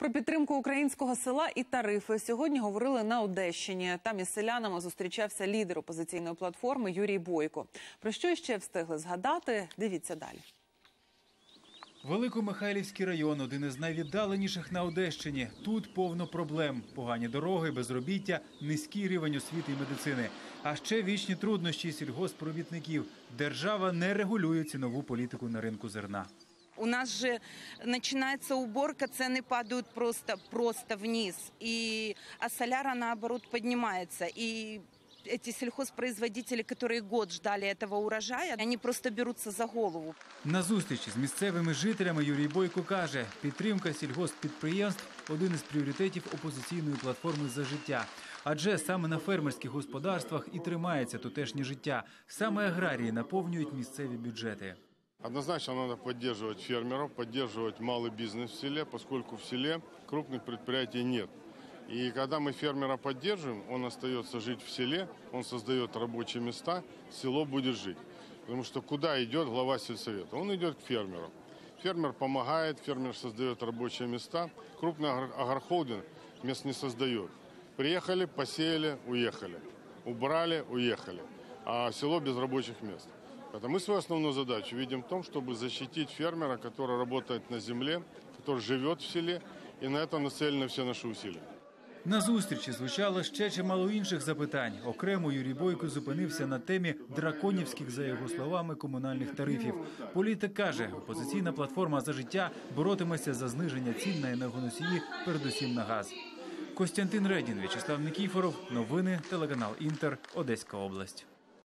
Про підтримку українського села і тарифи сьогодні говорили на Одещині. Там із селянами зустрічався лідер опозиційної платформи Юрій Бойко. Про що ще встигли згадати? Дивіться далі. Великомихайлівський район один із найвіддаленіших на Одещині. Тут повно проблем: погані дороги, безробіття, низький рівень освіти і медицини. А ще вічні труднощі сільгоспробітників. Держава не регулює цінову політику на ринку зерна. У нас же начинается уборка, цены падают просто, просто вниз. И, а соляра, наоборот, поднимается. И эти сельхозпроизводители, которые год ждали этого урожая, они просто берутся за голову. На зустрічі з місцевими жителями Юрій Бойко каже, підтримка сільгосппідприємств один із пріоритетів опозиційної платформи за життя. Адже саме на фермерських господарствах і тримається тутешнє життя. Саме аграрії наповнюють місцеві бюджети. Однозначно надо поддерживать фермеров, поддерживать малый бизнес в селе, поскольку в селе крупных предприятий нет. И когда мы фермера поддерживаем, он остается жить в селе, он создает рабочие места, село будет жить. Потому что куда идет глава сельсовета? Он идет к фермеру. Фермер помогает, фермер создает рабочие места. Крупный агр- агрохолдинг мест не создает. Приехали, посеяли, уехали. Убрали, уехали. А село без рабочих мест. Это мы свою основную задачу видим в том, чтобы защитить фермера, который работает на земле, который живет в селе, и на это нацелены все наши усилия. На зустрічі звучало ще чимало інших запитань. Окремо Юрій Бойко зупинився на темі драконівських, за його словами, комунальних тарифів. Політик каже, опозиційна платформа за життя боротиметься за зниження цін на енергоносії, передусім на газ. Костянтин Редін, В'ячеслав Никіфоров. Новини телеканал Інтер, Одеська область.